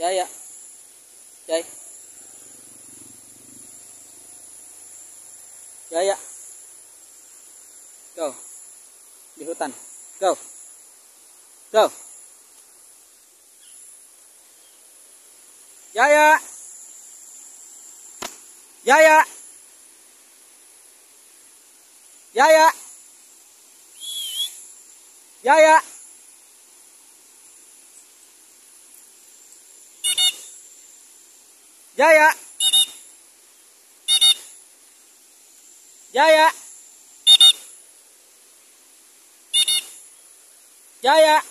chơi vậy chơi. Chơi vậy go. Đi hút tần go. Go. Chơi vậy chơi vậy chơi vậy chơi vậy dạ dạ. Dạ dạ. Dạ dạ.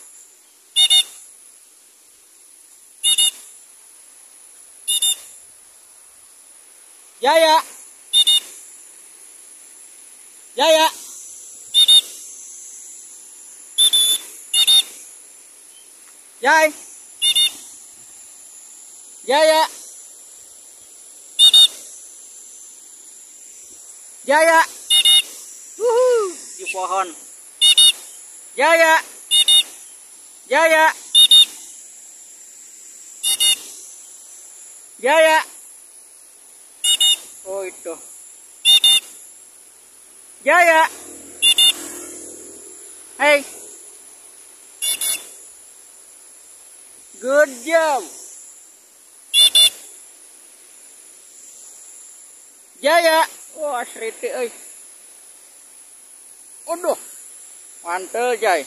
Dạ dạ. Dạ dạ. Dạ dạ dạ. Jaya. Wuhu, di pohon. Jaya. Jaya. Jaya. Oh itu. Jaya. Hey. Good job. Jaya. Wah, seriti euy. Aduh. Mantel, Jai.